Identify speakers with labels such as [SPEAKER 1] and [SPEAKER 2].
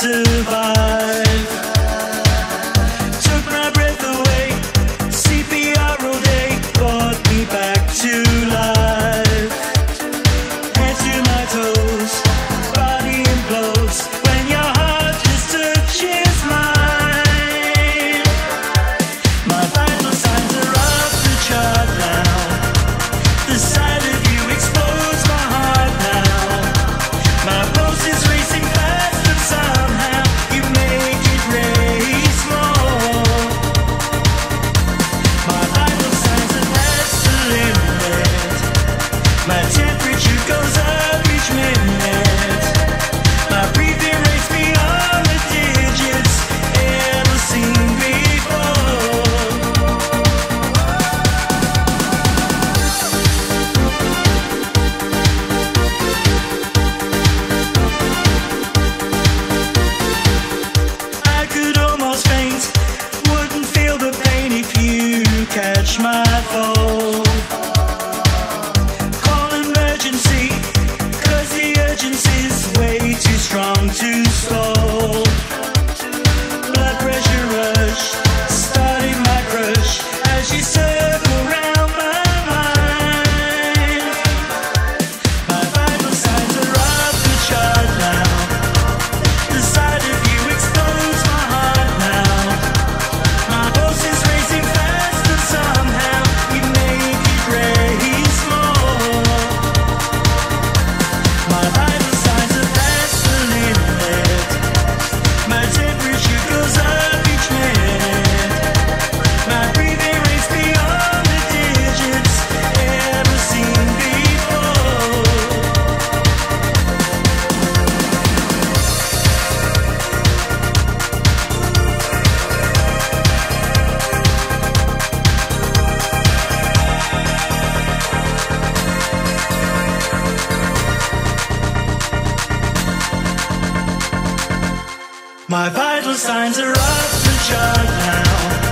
[SPEAKER 1] 失败。My vital signs are up to chart now.